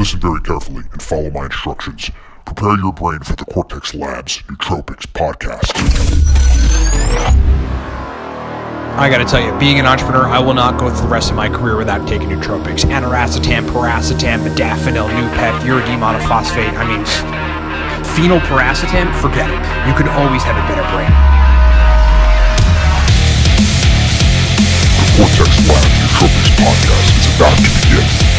Listen very carefully and follow my instructions. Prepare your brain for the Cortex Labs Nootropics podcast. I gotta tell you, being an entrepreneur, I will not go through the rest of my career without taking nootropics. Aniracetam, piracetam, modafinil, Noopept, uridine monophosphate. I mean, phenylpiracetam, forget it. You can always have a better brain. The Cortex Labs Nootropics podcast is about to begin.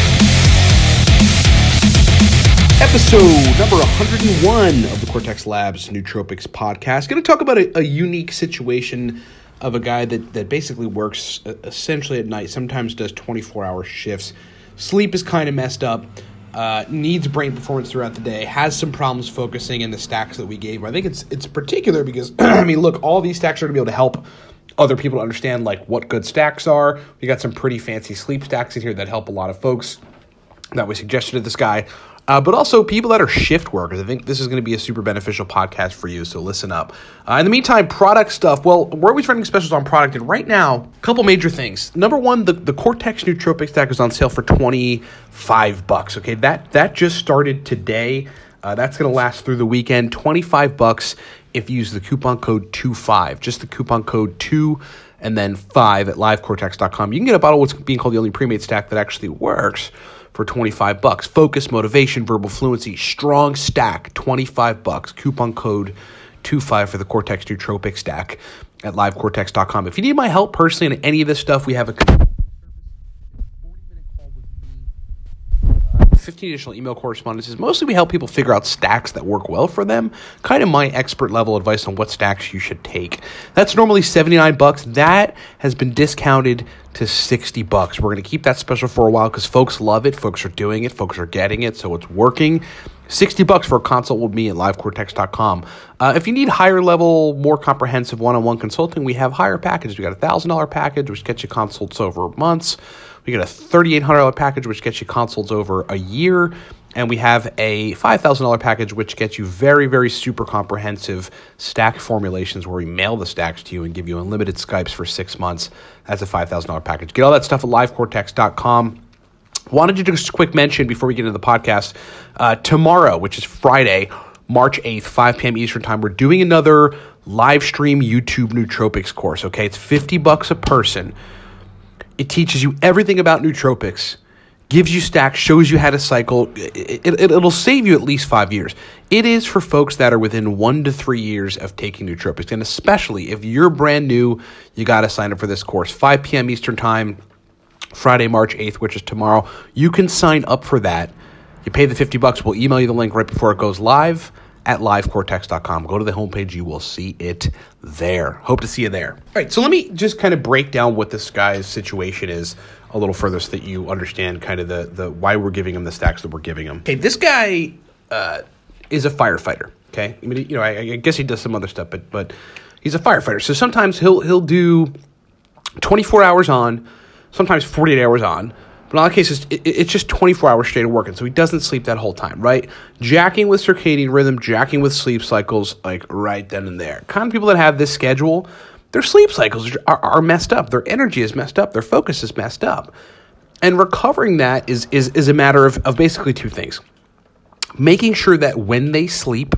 Episode number 101 of the Cortex Labs Nootropics podcast. Going to talk about a, a, unique situation of a guy that, that basically works uh, essentially at night, sometimes does 24 hour shifts. Sleep is kind of messed up, uh, needs brain performance throughout the day, has some problems focusing in the stacks that we gave. I think it's it's particular because, I mean, look, all these stacks are going to be able to help other people understand like what good stacks are. We got some pretty fancy sleep stacks in here that help a lot of folks that we suggested to this guy uh, but also people that are shift workers. I think this is going to be a super beneficial podcast for you, so listen up. Uh, in the meantime, product stuff. Well, we're always running specials on product, and right now, a couple major things. Number one, the, the Cortex Nootropic Stack is on sale for 25 bucks. Okay, that, that just started today. Uh, that's going to last through the weekend. 25 bucks if you use the coupon code 25. Just the coupon code 2 and then 5 at livecortex.com. You can get a bottle of what's being called the only pre-made stack that actually works for 25 bucks. Focus, motivation, verbal fluency, strong stack, 25 bucks. Coupon code 25 for the Cortex Nootropic stack at livecortex.com. If you need my help personally in any of this stuff, we have a 15 additional email correspondences. Mostly we help people figure out stacks that work well for them. Kind of my expert level advice on what stacks you should take. That's normally 79 bucks. That has been discounted to 60 bucks. We're going to keep that special for a while because folks love it. Folks are doing it. Folks are getting it. So it's working. 60 bucks for a consult with me at livecortex.com. Uh, if you need higher level, more comprehensive one on one consulting, we have higher packages. We got a $1,000 package, which gets you consults over months. We got a $3,800 package, which gets you consults over a year. And we have a $5,000 package, which gets you very, very super comprehensive stack formulations where we mail the stacks to you and give you unlimited Skypes for six months. That's a $5,000 package. Get all that stuff at livecortex.com. Wanted to just quick mention before we get into the podcast. Uh, tomorrow, which is Friday, March 8th, 5 p.m. Eastern Time, we're doing another live stream YouTube nootropics course. Okay, it's 50 bucks a person. It teaches you everything about nootropics, gives you stacks, shows you how to cycle. It, it, it'll save you at least five years. It is for folks that are within one to three years of taking nootropics. And especially if you're brand new, you got to sign up for this course. 5 p.m. Eastern Time, Friday, March 8th, which is tomorrow. You can sign up for that. You pay the 50 bucks. We'll email you the link right before it goes live at livecortex.com. Go to the homepage, you will see it there. Hope to see you there. All right, so let me just kind of break down what this guy's situation is a little further so that you understand kind of the, the why we're giving him the stacks that we're giving him. Okay, this guy uh, is a firefighter. Okay, I mean, you know, I, I guess he does some other stuff, but but he's a firefighter. So sometimes he'll he'll do 24 hours on, sometimes 48 hours on but in a lot of cases, it, it's just 24 hours straight of working. So he doesn't sleep that whole time, right? Jacking with circadian rhythm, jacking with sleep cycles, like right then and there. Kind of people that have this schedule, their sleep cycles are, are messed up. Their energy is messed up. Their focus is messed up. And recovering that is, is, is a matter of, of basically two things making sure that when they sleep,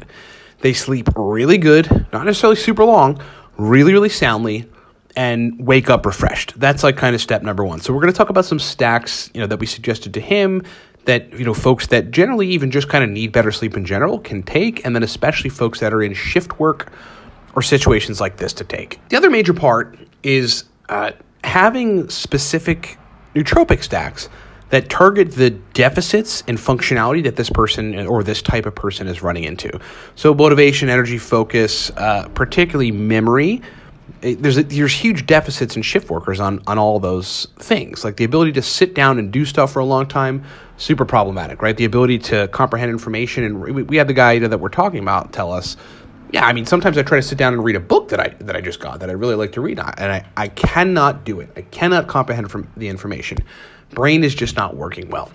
they sleep really good, not necessarily super long, really, really soundly, and wake up refreshed. That's like kind of step number one. So we're going to talk about some stacks, you know, that we suggested to him that you know folks that generally even just kind of need better sleep in general can take, and then especially folks that are in shift work or situations like this to take. The other major part is uh, having specific nootropic stacks that target the deficits in functionality that this person or this type of person is running into. So motivation, energy, focus, uh, particularly memory there's a, there's huge deficits in shift workers on on all those things. Like the ability to sit down and do stuff for a long time, super problematic, right? The ability to comprehend information, and we, we had the guy that we're talking about tell us, yeah, I mean, sometimes I try to sit down and read a book that I that I just got that I really like to read, and I I cannot do it. I cannot comprehend from the information. Brain is just not working well.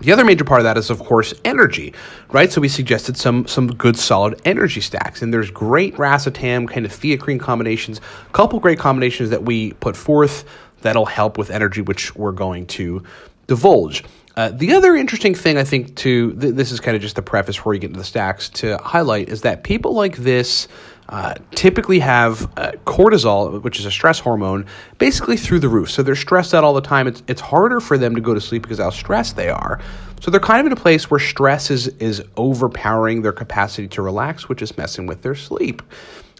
The other major part of that is, of course, energy, right? So we suggested some some good solid energy stacks, and there's great racetam kind of theacrine combinations, a couple great combinations that we put forth that'll help with energy, which we're going to divulge. Uh, the other interesting thing I think to th- this is kind of just the preface before you get into the stacks to highlight is that people like this uh, typically have uh, cortisol, which is a stress hormone, basically through the roof. So they're stressed out all the time. It's it's harder for them to go to sleep because how stressed they are. So they're kind of in a place where stress is is overpowering their capacity to relax, which is messing with their sleep.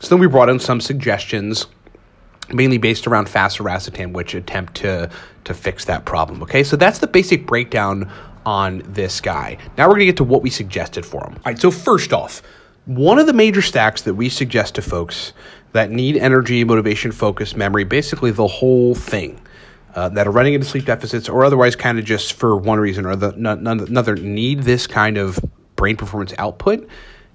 So then we brought in some suggestions mainly based around fasiracetam, which attempt to to fix that problem. Okay, so that's the basic breakdown on this guy. Now we're gonna get to what we suggested for him. All right, so first off, one of the major stacks that we suggest to folks that need energy, motivation, focus, memory, basically the whole thing. Uh, that are running into sleep deficits or otherwise kind of just for one reason or another need this kind of brain performance output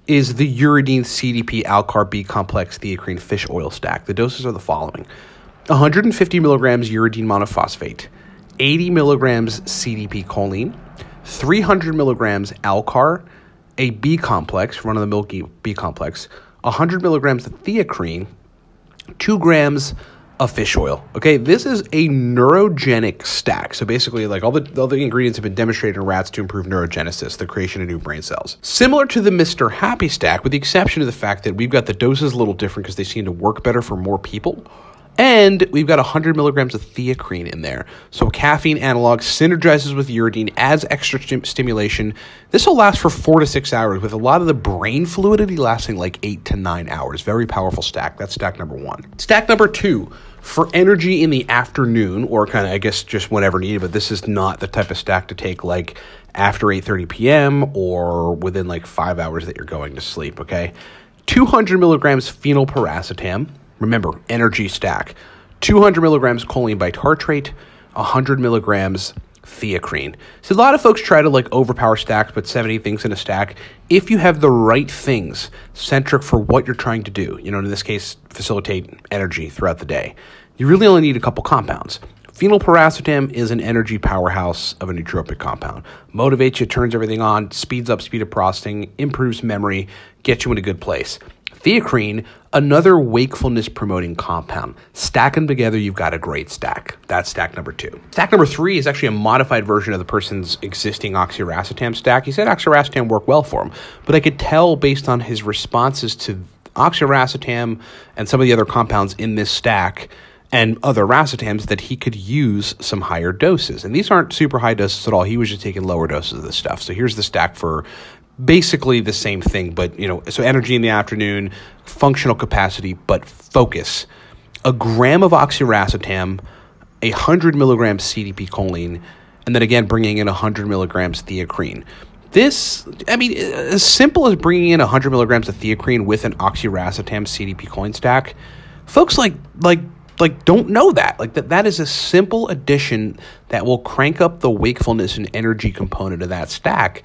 is the uridine CDP Alcar B complex theacrine fish oil stack. The doses are the following 150 milligrams uridine monophosphate, 80 milligrams CDP choline, 300 milligrams Alcar, a B complex, run of the milky B complex, 100 milligrams of theacrine, 2 grams of fish oil. Okay, this is a neurogenic stack. So basically, like all the all the ingredients have been demonstrated in rats to improve neurogenesis, the creation of new brain cells. Similar to the Mr. Happy stack, with the exception of the fact that we've got the doses a little different because they seem to work better for more people. And we've got 100 milligrams of theacrine in there. So caffeine analog synergizes with uridine, adds extra stimulation. This will last for four to six hours, with a lot of the brain fluidity lasting like eight to nine hours. Very powerful stack. That's stack number one. Stack number two for energy in the afternoon or kind of i guess just whenever needed but this is not the type of stack to take like after 8.30 p.m or within like five hours that you're going to sleep okay 200 milligrams phenylpiracetam remember energy stack 200 milligrams choline bitartrate 100 milligrams theacrine. So a lot of folks try to like overpower stacks, put 70 things in a stack. If you have the right things centric for what you're trying to do, you know, in this case, facilitate energy throughout the day, you really only need a couple compounds. Phenylpiracetam is an energy powerhouse of a nootropic compound. Motivates you, turns everything on, speeds up speed of processing, improves memory, gets you in a good place. Theacrine, another wakefulness promoting compound. Stack them together, you've got a great stack. That's stack number two. Stack number three is actually a modified version of the person's existing oxiracetam stack. He said oxiracetam worked well for him, but I could tell based on his responses to oxiracetam and some of the other compounds in this stack and other racetams that he could use some higher doses. And these aren't super high doses at all. He was just taking lower doses of this stuff. So here's the stack for basically the same thing, but you know, so energy in the afternoon, functional capacity, but focus. A gram of oxiracetam, a hundred milligrams CDP choline, and then again bringing in hundred milligrams theacrine. This, I mean, as simple as bringing in hundred milligrams of theacrine with an oxiracetam CDP choline stack, folks like like like don't know that like that that is a simple addition that will crank up the wakefulness and energy component of that stack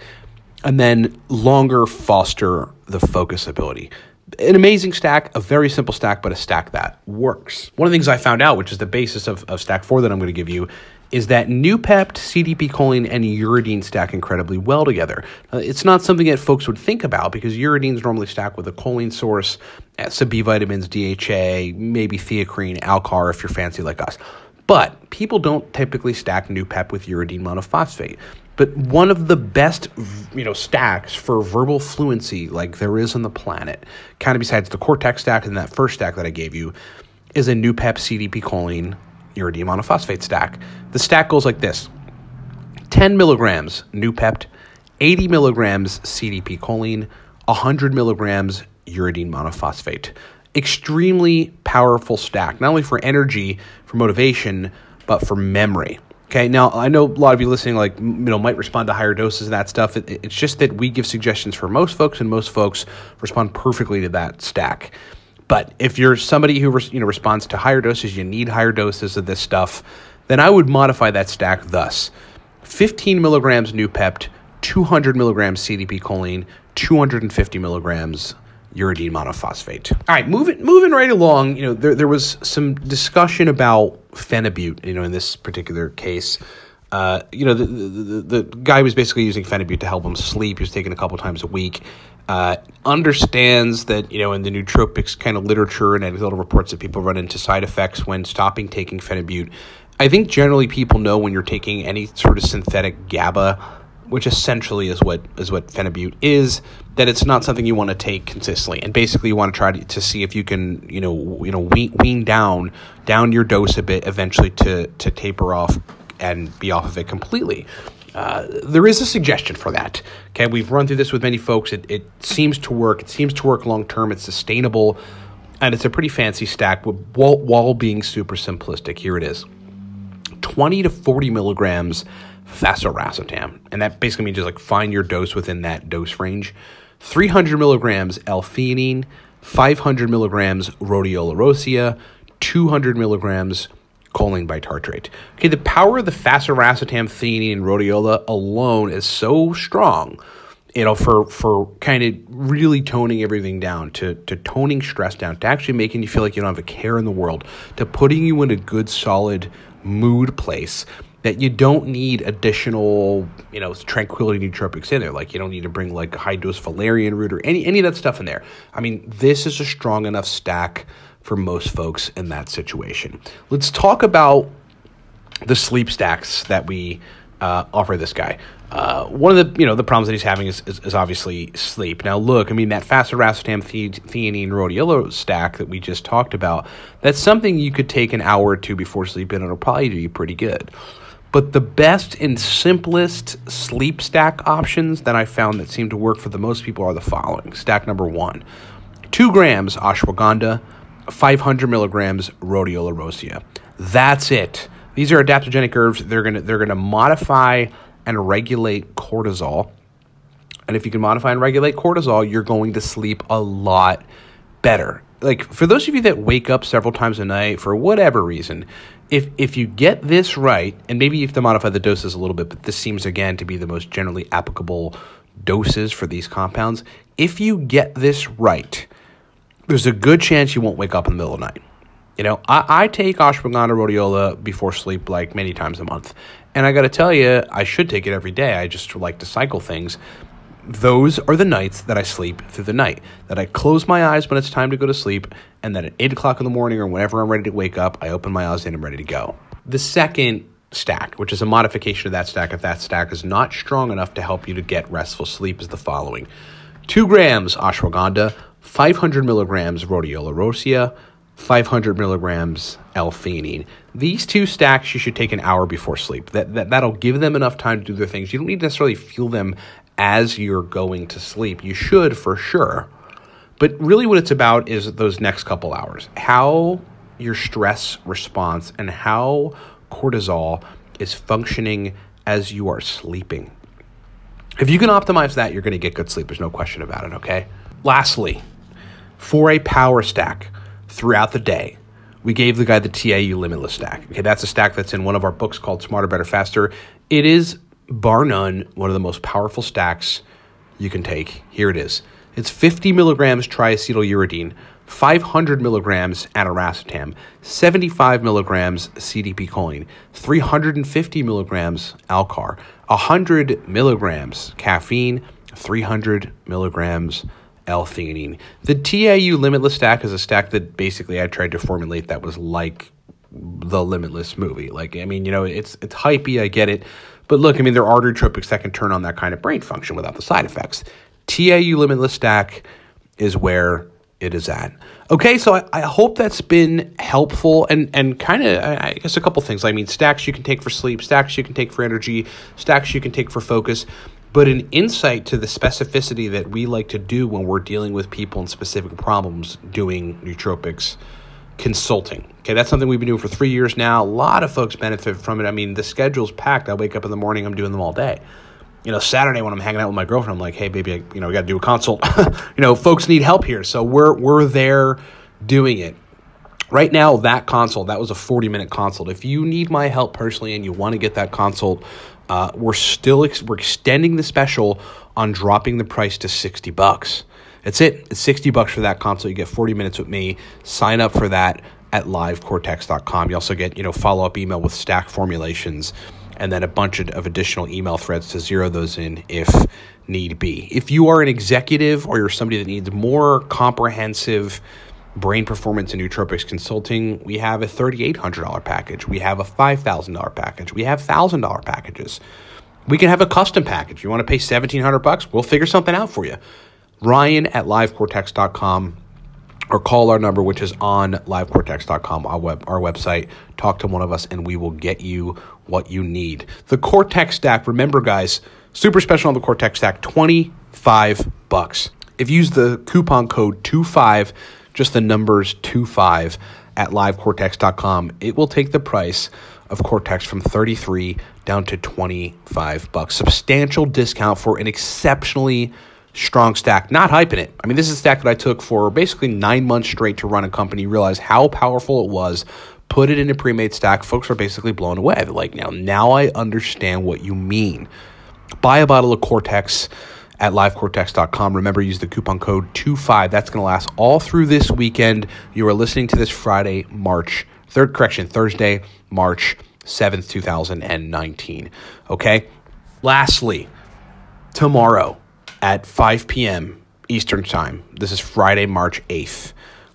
and then longer foster the focus ability. An amazing stack, a very simple stack, but a stack that works. One of the things I found out, which is the basis of, of stack four that I'm going to give you, is that Noopept, CDP choline, and uridine stack incredibly well together. Uh, it's not something that folks would think about because uridines normally stack with a choline source, some B vitamins, DHA, maybe theacrine, Alcar if you're fancy like us. But people don't typically stack Noopept with uridine monophosphate but one of the best you know stacks for verbal fluency like there is on the planet kind of besides the cortex stack and that first stack that i gave you is a Noopept cdp choline uridine monophosphate stack. The stack goes like this. 10 milligrams Noopept 80 milligrams cdp choline 100 milligrams uridine monophosphate extremely powerful stack not only for energy for motivation but for memory Okay, now I know a lot of you listening, like you know, might respond to higher doses of that stuff. It, it's just that we give suggestions for most folks, and most folks respond perfectly to that stack. But if you're somebody who you know responds to higher doses, you need higher doses of this stuff, then I would modify that stack thus: 15 milligrams Noopept, 200 milligrams CDP choline, 250 milligrams uridine monophosphate. All right, moving moving right along. You know, there there was some discussion about phenibut. You know, in this particular case. Uh, you know, the, the, the guy was basically using phenibut to help him sleep. He was taking a couple times a week. Uh, understands that you know in the nootropics kind of literature and anecdotal reports that people run into side effects when stopping taking phenibut I think generally people know when you're taking any sort of synthetic GABA, which essentially is what is what phenibut is, that it's not something you want to take consistently. And basically, you want to try to, to see if you can, you know, you know, wean, wean down down your dose a bit, eventually to to taper off and be off of it completely. Uh, there is a suggestion for that. Okay, we've run through this with many folks. It, it seems to work. It seems to work long term. It's sustainable, and it's a pretty fancy stack. While, while being super simplistic, here it is: twenty to forty milligrams fasiracetam, and that basically means just like find your dose within that dose range. Three hundred milligrams L-theanine, five hundred milligrams rhodiola rosea, two hundred milligrams choline bitartrate. Okay, the power of the fasiracetam, theanine, and rhodiola alone is so strong, you know, for for kind of really toning everything down, to to toning stress down, to actually making you feel like you don't have a care in the world, to putting you in a good solid mood place that you don't need additional, you know, tranquility nootropics in there. Like you don't need to bring like high dose valerian root or any any of that stuff in there. I mean, this is a strong enough stack for most folks in that situation. Let's talk about the sleep stacks that we uh, offer this guy. Uh, one of the you know the problems that he's having is, is, is obviously sleep. Now look, I mean that fasiracetam theanine rhodiola stack that we just talked about. That's something you could take an hour or two before sleep, and it'll probably do you pretty good. But the best and simplest sleep stack options that I found that seem to work for the most people are the following. Stack number one: two grams ashwagandha, 500 milligrams rhodiola rosea. That's it. These are adaptogenic herbs. They're gonna they're gonna modify and regulate cortisol. And if you can modify and regulate cortisol, you're going to sleep a lot better. Like for those of you that wake up several times a night for whatever reason, if if you get this right, and maybe you have to modify the doses a little bit, but this seems again to be the most generally applicable doses for these compounds. If you get this right, there's a good chance you won't wake up in the middle of the night. You know, I, I take ashwagandha rhodiola before sleep like many times a month. And I got to tell you, I should take it every day. I just like to cycle things. Those are the nights that I sleep through the night. That I close my eyes when it's time to go to sleep, and then at 8 o'clock in the morning or whenever I'm ready to wake up, I open my eyes and I'm ready to go. The second stack, which is a modification of that stack, if that stack is not strong enough to help you to get restful sleep, is the following 2 grams ashwagandha, 500 milligrams rhodiola rosea, 500 milligrams L-theanine. These two stacks you should take an hour before sleep. That, that that'll give them enough time to do their things. You don't need to necessarily feel them as you're going to sleep. You should for sure. But really what it's about is those next couple hours. How your stress response and how cortisol is functioning as you are sleeping. If you can optimize that, you're going to get good sleep. There's no question about it, okay? Lastly, for a power stack throughout the day, we gave the guy the TAU Limitless stack. Okay, that's a stack that's in one of our books called Smarter, Better, Faster. It is, bar none, one of the most powerful stacks you can take. Here it is. It's 50 milligrams triacetyluridine, 500 milligrams ataracetam, 75 milligrams CDP choline, 350 milligrams Alcar, 100 milligrams caffeine, 300 milligrams L-theanine. The TAU Limitless stack is a stack that basically I tried to formulate that was like the Limitless movie. Like, I mean, you know, it's it's hypey, I get it. But look, I mean, there are nootropics that can turn on that kind of brain function without the side effects. TAU Limitless stack is where it is at. Okay, so I, I hope that's been helpful and, and kind of, I guess, a couple things. I mean, stacks you can take for sleep, stacks you can take for energy, stacks you can take for focus but an insight to the specificity that we like to do when we're dealing with people and specific problems doing nootropics consulting. Okay, that's something we've been doing for three years now. A lot of folks benefit from it. I mean, the schedule's packed. I wake up in the morning, I'm doing them all day. You know, Saturday when I'm hanging out with my girlfriend, I'm like, hey, baby, I, you know, we got to do a consult. you know, folks need help here, so we're we're there doing it. Right now, that consult, that was a 40 minute consult. If you need my help personally and you want to get that consult, uh, we're still ex- we're extending the special on dropping the price to 60 bucks. That's it. It's 60 bucks for that consult. You get 40 minutes with me. Sign up for that at livecortex.com. You also get, you know, follow-up email with stack formulations and then a bunch of, additional email threads to zero those in if need be. If you are an executive or you're somebody that needs more comprehensive brain performance and nootropics consulting, we have a $3,800 package. We have a $5,000 package. We have $1,000 packages. We can have a custom package. You want to pay 1700 bucks? We'll figure something out for you. Ryan at livecortex.com or call our number, which is on livecortex.com, our, web, our website. Talk to one of us, and we will get you what you need. The Cortex stack, remember, guys, super special on the Cortex stack, 25 bucks. If you use the coupon code 25, just the numbers 25 at livecortex.com, it will take the price of Cortex from 33 down to 25 bucks. Substantial discount for an exceptionally strong stack. Not hyping it. I mean, this is a stack that I took for basically nine months straight to run a company, realize how powerful it was, put it in a pre-made stack. Folks are basically blown away. They're like, now, now I understand what you mean. Buy a bottle of Cortex at livecortex.com. Remember, use the coupon code 25. That's going to last all through this weekend. You are listening to this Friday, March 3rd, correction, Thursday, March 7th, 2019. Okay? Lastly, tomorrow at 5 p.m. Eastern Time, this is Friday, March 8th,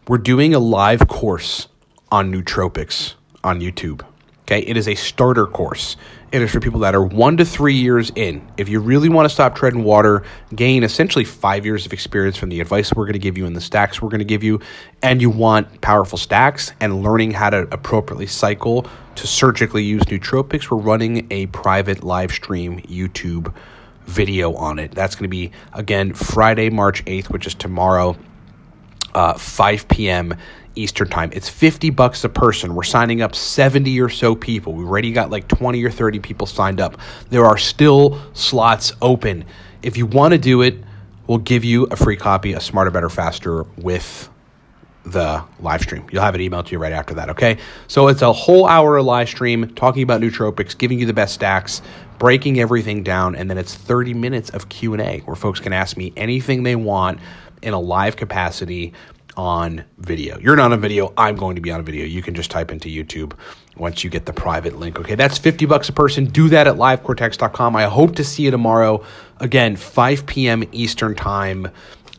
we're doing a live course on nootropics on YouTube. Okay? It is a starter course. It is for people that are one to three years in. If you really want to stop treading water, gain essentially five years of experience from the advice we're going to give you and the stacks we're going to give you, and you want powerful stacks and learning how to appropriately cycle to surgically use nootropics, we're running a private live stream YouTube video on it. That's going to be, again, Friday, March 8th, which is tomorrow, uh, 5 p.m. Eastern time. It's 50 bucks a person. We're signing up 70 or so people. We already got like 20 or 30 people signed up. There are still slots open. If you want to do it, we'll give you a free copy of Smarter, Better, Faster with the live stream. You'll have it emailed to you right after that, okay? So it's a whole hour of live stream talking about nootropics, giving you the best stacks, breaking everything down, and then it's 30 minutes of Q&A where folks can ask me anything they want in a live capacity on video. You're not on video. I'm going to be on video. You can just type into YouTube once you get the private link. Okay, that's 50 bucks a person. Do that at livecortex.com. I hope to see you tomorrow. Again, 5 p.m. Eastern Time,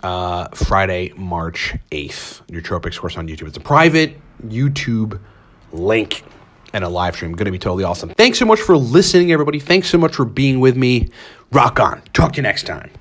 uh, Friday, March 8th. Nootropics course on YouTube. It's a private YouTube link and a live stream. Going to be totally awesome. Thanks so much for listening, everybody. Thanks so much for being with me. Rock on. Talk to you next time.